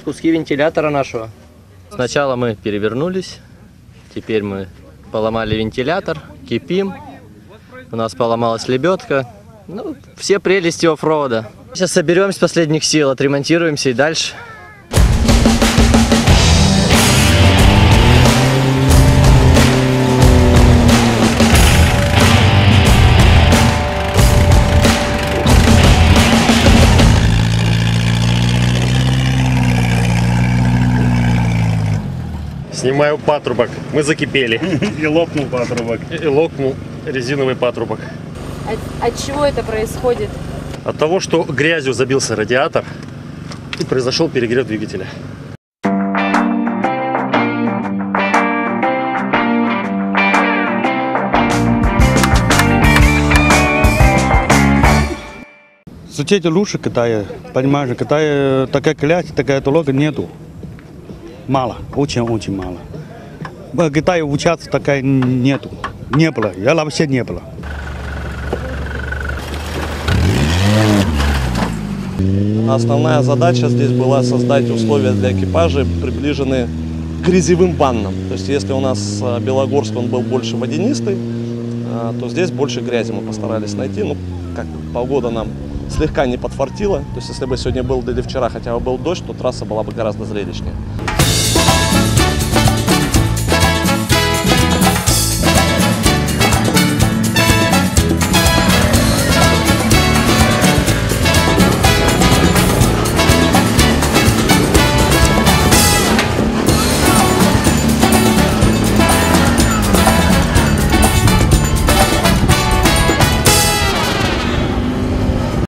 куски вентилятора нашего. Сначала мы перевернулись, теперь мы поломали вентилятор, кипим. У нас поломалась лебедка. Ну, все прелести оффрода. Сейчас соберемся последних сил, отремонтируемся и дальше. Снимаю патрубок. Мы закипели. И лопнул патрубок. И лопнул резиновый патрубок. От, от чего это происходит? От того, что грязью забился радиатор и произошел перегрев двигателя. Сутеть лучше, когда я, понимаешь, когда я, такая клять, такая дорога нету. Мало, очень-очень мало. В Китае учаться такая нету. Не было, я вообще не было. Основная задача здесь была создать условия для экипажей, приближенные к грязевым баннам. То есть если у нас э, Белогорск он был больше водянистый, э, то здесь больше грязи мы постарались найти. Ну, как погода нам слегка не подфартила. То есть если бы сегодня был или вчера хотя бы был дождь, то трасса была бы гораздо зрелищнее.